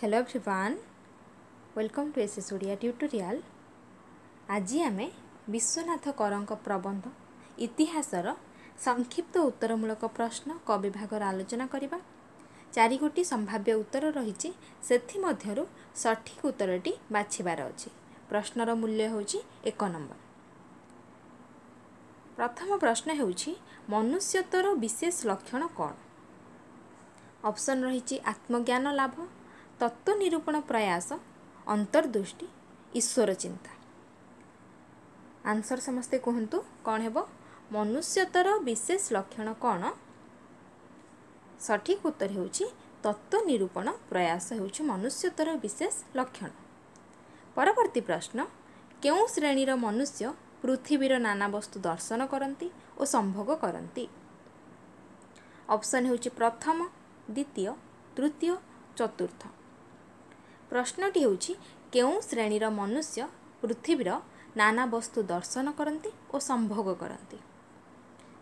Hello everyone welcome to S S Odia tutorial ଆଜି ଆମେ ବିଶ୍ୱନାଥ କରଙ୍କ ପ୍ରବନ୍ଧ ଇତିହାସର ସଂକ୍ଷିପ୍ତ ଉତ୍ତରମୂଳକ ପ୍ରଶ୍ନ କ ବିଭାଗର ଆଲୋଚନା କରିବା। ଚାରିଗୋଟି ସମ୍ଭାବ୍ୟ ଉତ୍ତର ରହିଛି ସେଥିମଧ୍ୟରୁ ସଠିକ୍ ଉତ୍ତରଟି ବାଛିବାର ଅଛି। ପ୍ରଶ୍ନର ମୂଲ୍ୟ ହେଉଛି ଏକ ନମ୍ବର। ପ୍ରଥମ ପ୍ରଶ୍ନ ହେଉଛି ମନୁଷ୍ୟତ୍ୱର ବିଶେଷ ଲକ୍ଷଣ କ'ଣ? ଅପସନ୍ ରହିଛି ଆତ୍ମଜ୍ଞାନ ଲାଭ ତତ୍ତ୍ୱ ନିରୂପଣ ପ୍ରୟାସ ଅନ୍ତର୍ଦୃଷ୍ଟି ଈଶ୍ୱର ଚିନ୍ତା। ଆନ୍ସର୍ ସମସ୍ତେ କୁହନ୍ତୁ କ'ଣ ହେବ? ମନୁଷ୍ୟତ୍ୱର ବିଶେଷ ଲକ୍ଷଣ କ'ଣ? ସଠିକ୍ ଉତ୍ତର ହେଉଛି ତତ୍ତ୍ୱ ନିରୂପଣ ପ୍ରୟାସ ହେଉଛି ମନୁଷ୍ୟତ୍ୱର ବିଶେଷ ଲକ୍ଷଣ। ପରବର୍ତ୍ତୀ ପ୍ରଶ୍ନ କେଉଁ ଶ୍ରେଣୀର ମନୁଷ୍ୟ ପୃଥିବୀର ନାନା ବସ୍ତୁ ଦର୍ଶନ କରନ୍ତି ଓ ସମ୍ଭୋଗ କରନ୍ତି? ଅପସନ୍ ହେଉଛି ପ୍ରଥମ ଦ୍ୱିତୀୟ ତୃତୀୟ ଚତୁର୍ଥ। ପ୍ରଶ୍ନଟି ହେଉଛି କେଉଁ ଶ୍ରେଣୀର ମନୁଷ୍ୟ ପୃଥିବୀର ନାନା ବସ୍ତୁ ଦର୍ଶନ କରନ୍ତି ଓ ସମ୍ଭୋଗ କରନ୍ତି?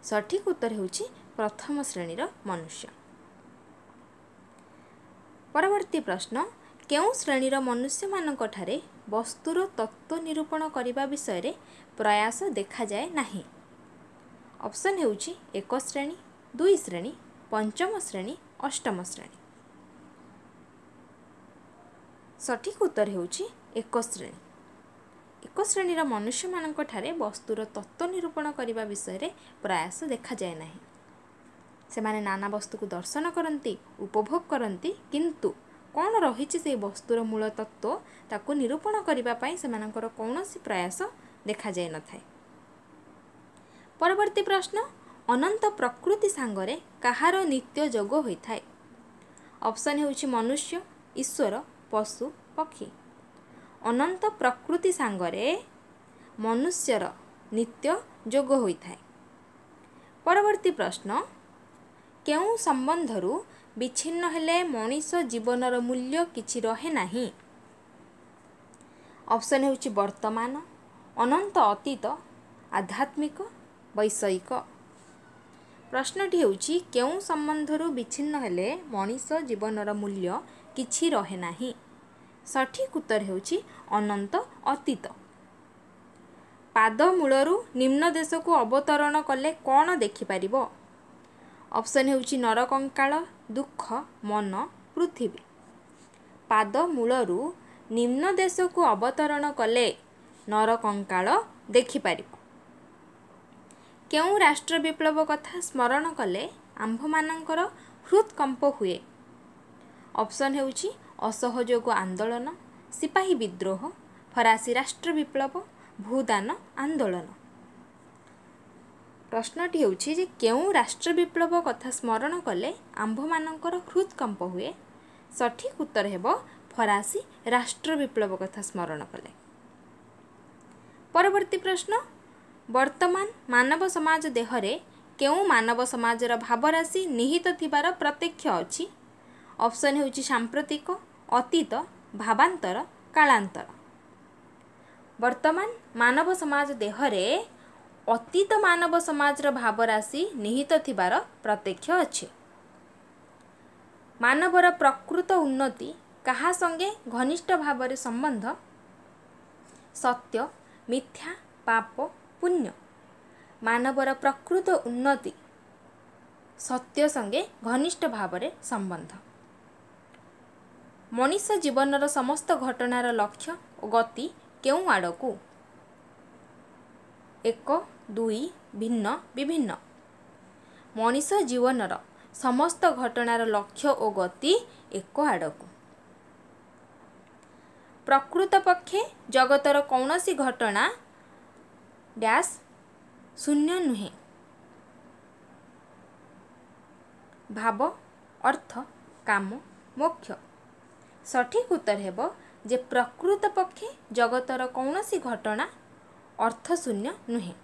ସଠିକ୍ ଉତ୍ତର ହେଉଛି ପ୍ରଥମ ଶ୍ରେଣୀର ମନୁଷ୍ୟ। ପରବର୍ତ୍ତୀ ପ୍ରଶ୍ନ କେଉଁ ଶ୍ରେଣୀର ମନୁଷ୍ୟମାନଙ୍କଠାରେ ବସ୍ତୁର ତତ୍ତ୍ୱ ନିରୂପଣ କରିବା ବିଷୟରେ ପ୍ରୟାସ ଦେଖାଯାଏ ନାହିଁ? ଅପସନ୍ ହେଉଛି ଏକ ଶ୍ରେଣୀ ଦୁଇ ଶ୍ରେଣୀ ପଞ୍ଚମ ଶ୍ରେଣୀ ଅଷ୍ଟମ ଶ୍ରେଣୀ। ସଠିକ୍ ଉତ୍ତର ହେଉଛି ଏକ ଶ୍ରେଣୀ। ଏକ ଶ୍ରେଣୀର ମନୁଷ୍ୟମାନଙ୍କଠାରେ ବସ୍ତୁର ତତ୍ତ୍ୱ ନିରୂପଣ କରିବା ବିଷୟରେ ପ୍ରୟାସ ଦେଖାଯାଏ ନାହିଁ। ସେମାନେ ନାନା ବସ୍ତୁକୁ ଦର୍ଶନ କରନ୍ତି ଉପଭୋଗ କରନ୍ତି କିନ୍ତୁ କ'ଣ ରହିଛି ସେହି ବସ୍ତୁର ମୂଳ ତତ୍ତ୍ୱ ତାକୁ ନିରୂପଣ କରିବା ପାଇଁ ସେମାନଙ୍କର କୌଣସି ପ୍ରୟାସ ଦେଖାଯାଇନଥାଏ ପରବର୍ତ୍ତୀ ପ୍ରଶ୍ନ ଅନନ୍ତ ପ୍ରକୃତି ସାଙ୍ଗରେ କାହାର ନିତ୍ୟ ଯୋଗ ହୋଇଥାଏ? ଅପସନ୍ ହେଉଛି ମନୁଷ୍ୟ ଈଶ୍ୱର ପଶୁ ପକ୍ଷୀ। ଅନନ୍ତ ପ୍ରକୃତି ସାଙ୍ଗରେ ମନୁଷ୍ୟର ନିତ୍ୟ ଯୋଗ ହୋଇଥାଏ। ପରବର୍ତ୍ତୀ ପ୍ରଶ୍ନ କେଉଁ ସମ୍ବନ୍ଧରୁ ବିଚ୍ଛିନ୍ନ ହେଲେ ମଣିଷ ଜୀବନର ମୂଲ୍ୟ କିଛି ରହେ ନାହିଁ? ଅପସନ୍ ହେଉଛି ବର୍ତ୍ତମାନ ଅନନ୍ତ ଅତୀତ ଆଧ୍ୟାତ୍ମିକ ବୈଷୟିକ। ପ୍ରଶ୍ନଟି ହେଉଛି କେଉଁ ସମ୍ବନ୍ଧରୁ ବିଚ୍ଛିନ୍ନ ହେଲେ ମଣିଷ ଜୀବନର ମୂଲ୍ୟ କିଛି ରହେ ନାହିଁ? ସଠିକ୍ ଉତ୍ତର ହେଉଛି ଅନନ୍ତ ଅତୀତ। ପାଦ ମୂଳରୁ ନିମ୍ନ ଦେଶକୁ ଅବତରଣ କଲେ କ'ଣ ଦେଖିପାରିବ? ଅପସନ୍ ହେଉଛି ନରକଙ୍କାଳ ଦୁଃଖ ମନ ପୃଥିବୀ। ପାଦ ମୂଳରୁ ନିମ୍ନ ଦେଶକୁ ଅବତରଣ କଲେ ନରକଙ୍କାଳ ଦେଖିପାରିବ। କେଉଁ ରାଷ୍ଟ୍ର ବିପ୍ଳବ କଥା ସ୍ମରଣ କଲେ ଆମ୍ଭମାନଙ୍କର ହୃତ୍କମ୍ପ ହୁଏ? ଅପସନ୍ ହେଉଛି ଅସହଯୋଗ ଆନ୍ଦୋଳନ ସିପାହୀ ବିଦ୍ରୋହ ଫରାସୀ ରାଷ୍ଟ୍ର ବିପ୍ଳବ ଭୂଦାନ ଆନ୍ଦୋଳନ। ପ୍ରଶ୍ନଟି ହେଉଛି ଯେ କେଉଁ ରାଷ୍ଟ୍ର ବିପ୍ଳବ କଥା ସ୍ମରଣ କଲେ ଆମ୍ଭମାନଙ୍କର ହୃତ୍କମ୍ପ ହୁଏ? ସଠିକ୍ ଉତ୍ତର ହେବ ଫରାସୀ ରାଷ୍ଟ୍ର ବିପ୍ଳବ କଥା ସ୍ମରଣ କଲେ। ପରବର୍ତ୍ତୀ ପ୍ରଶ୍ନ ବର୍ତ୍ତମାନ ମାନବ ସମାଜ ଦେହରେ କେଉଁ ମାନବ ସମାଜର ଭାବରାଶି ନିହିତ ଥିବାର ପ୍ରତ୍ୟକ୍ଷ ଅଛି? ଅପସନ୍ ହେଉଛି ସାମ୍ପ୍ରତିକ ଅତୀତ ଭାବାନ୍ତର କାଳାନ୍ତର। ବର୍ତ୍ତମାନ ମାନବ ସମାଜ ଦେହରେ ଅତୀତ ମାନବ ସମାଜର ଭାବରାଶି ନିହିତ ଥିବାର ପ୍ରତ୍ୟକ୍ଷ ଅଛି। ମାନବର ପ୍ରକୃତ ଉନ୍ନତି କାହା ସଙ୍ଗେ ଘନିଷ୍ଠ ଭାବରେ ସମ୍ବନ୍ଧ? ସତ୍ୟ ମିଥ୍ୟା ପାପ ପୁଣ୍ୟ। ମାନବର ପ୍ରକୃତ ଉନ୍ନତି ସତ୍ୟ ସଙ୍ଗେ ଘନିଷ୍ଠ ଭାବରେ ସମ୍ବନ୍ଧ। ମଣିଷ ଜୀବନର ସମସ୍ତ ଘଟଣାର ଲକ୍ଷ୍ୟ ଓ ଗତି କେଉଁ ଆଡ଼କୁ? ଏକ ଦୁଇ ଭିନ୍ନ ବିଭିନ୍ନ। ମଣିଷ ଜୀବନର ସମସ୍ତ ଘଟଣାର ଲକ୍ଷ୍ୟ ଓ ଗତି ଏକ ଆଡ଼କୁ। ପ୍ରକୃତ ପକ୍ଷେ ଜଗତର କୌଣସି ଘଟଣା ଡ୍ୟାସ୍ ଶୂନ୍ୟ ନୁହେଁ। ଭାବ ଅର୍ଥ କାମ ମୋକ୍ଷ। ସଠିକ୍ ଉତ୍ତର ହେବ ଯେ ପ୍ରକୃତ ପକ୍ଷେ ଜଗତର କୌଣସି ଘଟଣା ଅର୍ଥଶୂନ୍ୟ ନୁହେଁ।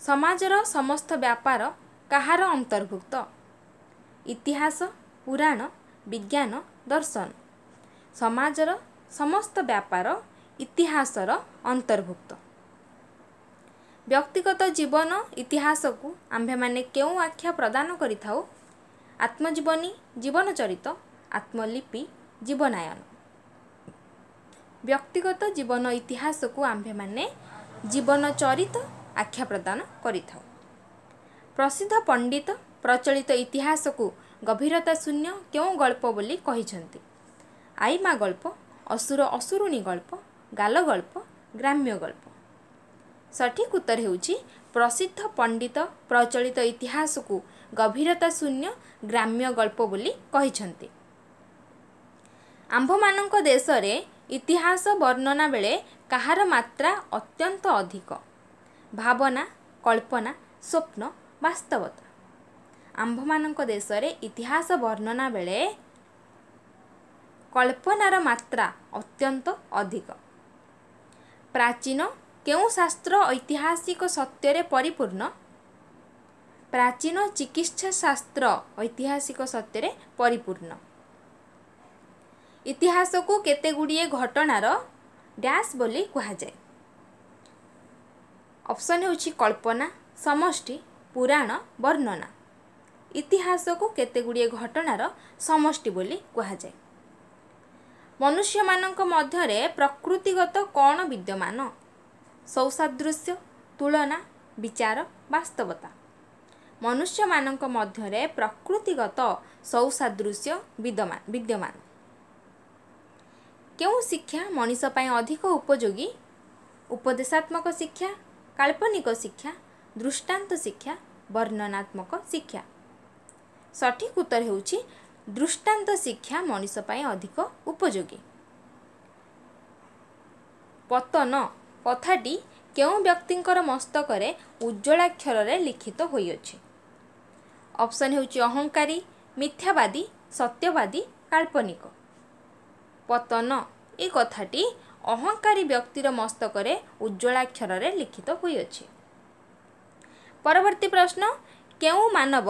ସମାଜର ସମସ୍ତ ବ୍ୟାପାର କାହାର ଅନ୍ତର୍ଭୁକ୍ତ? ଇତିହାସ ପୁରାଣ ବିଜ୍ଞାନ ଦର୍ଶନ। ସମାଜର ସମସ୍ତ ବ୍ୟାପାର ଇତିହାସର ଅନ୍ତର୍ଭୁକ୍ତ। ବ୍ୟକ୍ତିଗତ ଜୀବନ ଇତିହାସକୁ ଆମ୍ଭେମାନେ କେଉଁ ଆଖ୍ୟା ପ୍ରଦାନ କରିଥାଉ? ଆତ୍ମଜୀବନୀ ଜୀବନଚରିତ ଆତ୍ମଲିପି ଜୀବନାୟନ। ବ୍ୟକ୍ତିଗତ ଜୀବନ ଇତିହାସକୁ ଆମ୍ଭେମାନେ ଜୀବନ ଚରିତ ଆଖ୍ୟା ପ୍ରଦାନ କରିଥାଉ। ପ୍ରସିଦ୍ଧ ପଣ୍ଡିତ ପ୍ରଚଳିତ ଇତିହାସକୁ ଗଭୀରତା ଶୂନ୍ୟ କେଉଁ ଗଳ୍ପ ବୋଲି କହିଛନ୍ତି? ଆଇମା ଗଳ୍ପ ଅସୁର ଅସୁରୁଣୀ ଗଳ୍ପ ଗାଲ ଗଳ୍ପ ଗ୍ରାମ୍ୟ ଗଳ୍ପ। ସଠିକ୍ ଉତ୍ତର ହେଉଛି ପ୍ରସିଦ୍ଧ ପଣ୍ଡିତ ପ୍ରଚଳିତ ଇତିହାସକୁ ଗଭୀରତା ଶୂନ୍ୟ ଗ୍ରାମ୍ୟ ଗଳ୍ପ ବୋଲି କହିଛନ୍ତି। ଆମ୍ଭମାନଙ୍କ ଦେଶରେ ଇତିହାସ ବର୍ଣ୍ଣନା ବେଳେ କାହାର ମାତ୍ରା ଅତ୍ୟନ୍ତ ଅଧିକ? ଭାବନା କଳ୍ପନା ସ୍ୱପ୍ନ ବାସ୍ତବତା। ଆମ୍ଭମାନଙ୍କ ଦେଶରେ ଇତିହାସ ବର୍ଣ୍ଣନା ବେଳେ କଳ୍ପନାର ମାତ୍ରା ଅତ୍ୟନ୍ତ ଅଧିକ। ପ୍ରାଚୀନ କେଉଁ ଶାସ୍ତ୍ର ଐତିହାସିକ ସତ୍ୟରେ ପରିପୂର୍ଣ୍ଣ? ପ୍ରାଚୀନ ଚିକିତ୍ସା ଶାସ୍ତ୍ର ଐତିହାସିକ ସତ୍ୟରେ ପରିପୂର୍ଣ୍ଣ। ଇତିହାସକୁ କେତେ ଗୁଡ଼ିଏ ଘଟଣାର ଡ୍ୟାସ୍ ବୋଲି କୁହାଯାଏ। ଅପସନ୍ ହେଉଛି କଳ୍ପନା ସମଷ୍ଟି ପୁରାଣ ବର୍ଣ୍ଣନା। ଇତିହାସକୁ କେତେ ଗୁଡ଼ିଏ ଘଟଣାର ସମଷ୍ଟି ବୋଲି କୁହାଯାଏ। ମନୁଷ୍ୟମାନଙ୍କ ମଧ୍ୟରେ ପ୍ରକୃତିଗତ କ'ଣ ବିଦ୍ୟମାନ? ସୌସାଦୃଶ୍ୟ ତୁଳନା ବିଚାର ବାସ୍ତବତା। ମନୁଷ୍ୟମାନଙ୍କ ମଧ୍ୟରେ ପ୍ରକୃତିଗତ ସୌସାଦୃଶ୍ୟ ବିଦ୍ୟମାନ। କେଉଁ ଶିକ୍ଷା ମଣିଷ ପାଇଁ ଅଧିକ ଉପଯୋଗୀ? ଉପଦେଶାତ୍ମକ ଶିକ୍ଷା କାଳ୍ପନିକ ଶିକ୍ଷା ଦୃଷ୍ଟାନ୍ତ ଶିକ୍ଷା ବର୍ଣ୍ଣନାତ୍ମକ ଶିକ୍ଷା। ସଠିକ୍ ଉତ୍ତର ହେଉଛି ଦୃଷ୍ଟାନ୍ତ ଶିକ୍ଷା ମଣିଷ ପାଇଁ ଅଧିକ ଉପଯୋଗୀ। ପତନ କଥାଟି କେଉଁ ବ୍ୟକ୍ତିଙ୍କର ମସ୍ତକରେ ଉଜ୍ଜଳାକ୍ଷରରେ ଲିଖିତ ହୋଇଅଛି? ଅପସନ୍ ହେଉଛି ଅହଙ୍କାରୀ ମିଥ୍ୟାବାଦୀ ସତ୍ୟବାଦୀ କାଳ୍ପନିକ। ପତନ। ଏ କଥାଟି ଅହଙ୍କାରୀ ବ୍ୟକ୍ତିର ମସ୍ତକରେ ଉଜ୍ଜଳାକ୍ଷରରେ ଲିଖିତ ହୋଇଅଛି। ପରବର୍ତ୍ତୀ ପ୍ରଶ୍ନ କେଉଁ ମାନବ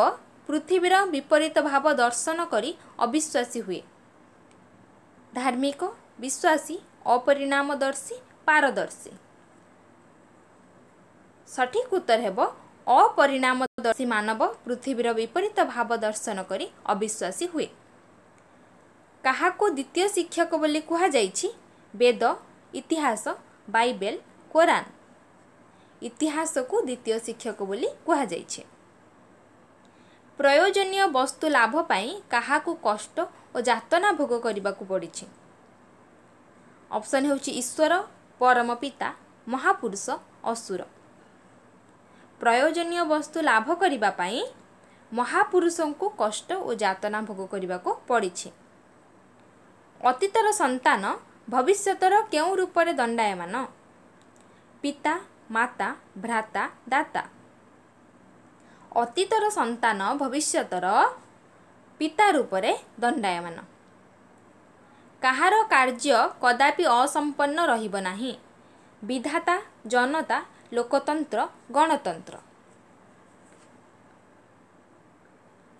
ପୃଥିବୀର ବିପରୀତ ଭାବ ଦର୍ଶନ କରି ଅବିଶ୍ୱାସୀ ହୁଏ? ଧାର୍ମିକ ବିଶ୍ୱାସୀ ଅପରିଣାମଦର୍ଶୀ ପାରଦର୍ଶୀ। ସଠିକ୍ ଉତ୍ତର ହେବ ଅପରିଣାମଦର୍ଶୀ ମାନବ ପୃଥିବୀର ବିପରୀତ ଭାବ ଦର୍ଶନ କରି ଅବିଶ୍ୱାସୀ ହୁଏ। କାହାକୁ ଦ୍ୱିତୀୟ ଶିକ୍ଷକ ବୋଲି କୁହାଯାଇଛି? ବେଦ ଇତିହାସ ବାଇବେଲ କୋରାନ। ଇତିହାସକୁ ଦ୍ୱିତୀୟ ଶିକ୍ଷକ ବୋଲି କୁହାଯାଇଛି। ପ୍ରୟୋଜନୀୟ ବସ୍ତୁ ଲାଭ ପାଇଁ କାହାକୁ କଷ୍ଟ ଓ ଯାତନା ଭୋଗ କରିବାକୁ ପଡ଼ିଛି? ଅପସନ୍ ହେଉଛି ଈଶ୍ୱର ପରମ ପିତା ମହାପୁରୁଷ ଅସୁର। ପ୍ରୟୋଜନୀୟ ବସ୍ତୁ ଲାଭ କରିବା ପାଇଁ ମହାପୁରୁଷଙ୍କୁ କଷ୍ଟ ଓ ଯାତନା ଭୋଗ କରିବାକୁ ପଡ଼ିଛି। ଅତୀତର ସନ୍ତାନ ଭବିଷ୍ୟତର କେଉଁ ରୂପରେ ଦଣ୍ଡାୟମାନ? ପିତା ମାତା ଭ୍ରାତା ଦାତା। ଅତୀତର ସନ୍ତାନ ଭବିଷ୍ୟତର ପିତା ରୂପରେ ଦଣ୍ଡାୟମାନ। କାହାର କାର୍ଯ୍ୟ କଦାପି ଅସମ୍ପନ୍ନ ରହିବ ନାହିଁ। ବିଧାତା ଜନତା ଲୋକତନ୍ତ୍ର ଗଣତନ୍ତ୍ର।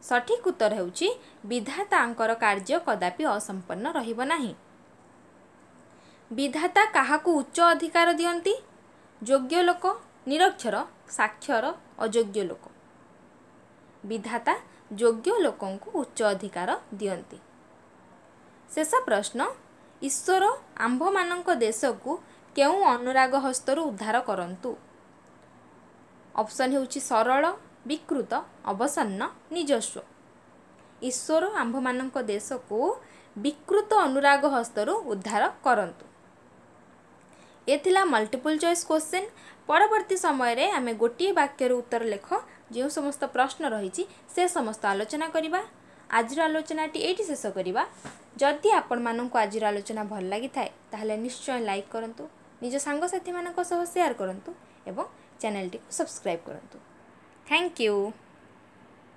ସଠିକ୍ ଉତ୍ତର ହେଉଛି ବିଧାତାଙ୍କର କାର୍ଯ୍ୟ କଦାପି ଅସମ୍ପନ୍ନ ରହିବ ନାହିଁ। ବିଧାତା କାହାକୁ ଉଚ୍ଚ ଅଧିକାର ଦିଅନ୍ତି? ଯୋଗ୍ୟ ଲୋକ ନିରକ୍ଷର ସାକ୍ଷର ଅଯୋଗ୍ୟ ଲୋକ। ବିଧାତା ଯୋଗ୍ୟ ଲୋକଙ୍କୁ ଉଚ୍ଚ ଅଧିକାର ଦିଅନ୍ତି। ଶେଷ ପ୍ରଶ୍ନ ଈଶ୍ୱର ଆମ୍ଭମାନଙ୍କ ଦେଶକୁ କେଉଁ ଅନୁରାଗ ହସ୍ତରୁ ଉଦ୍ଧାର କରନ୍ତୁ? ଅପସନ୍ ହେଉଛି ସରଳ ବିକୃତ ଅବସନ୍ନ ନିଜସ୍ୱ। ଈଶ୍ୱର ଆମ୍ଭମାନଙ୍କ ଦେଶକୁ ବିକୃତ ଅନୁରାଗ ହସ୍ତରୁ ଉଦ୍ଧାର କରନ୍ତୁ। ଏ ଥିଲା ମଲ୍ଟିପୁଲ୍ ଚଏସ୍ କୋଶ୍ଚିନ୍ ପରବର୍ତ୍ତୀ ସମୟରେ ଆମେ ଗୋଟିଏ ବାକ୍ୟର ଉତ୍ତର ଲେଖ। ଯେଉଁ ସମସ୍ତ ପ୍ରଶ୍ନ ରହିଛି ସେ ସମସ୍ତ ଆଲୋଚନା କରିବା। ଆଜିର ଆଲୋଚନାଟି ଏଇଠି ଶେଷ କରିବା। ଯଦି ଆପଣମାନଙ୍କୁ ଆଜିର ଆଲୋଚନା ଭଲ ଲାଗିଥାଏ ତାହେଲେ ନିଶ୍ଚୟ ଲାଇକ୍ କରନ୍ତୁ। ନିଜ ସାଙ୍ଗସାଥିମାନଙ୍କ ସହ ସେୟାର କରନ୍ତୁ ଏବଂ ଚ୍ୟାନେଲଟିକୁ ସବସ୍କ୍ରାଇବ୍ କରନ୍ତୁ। Thank you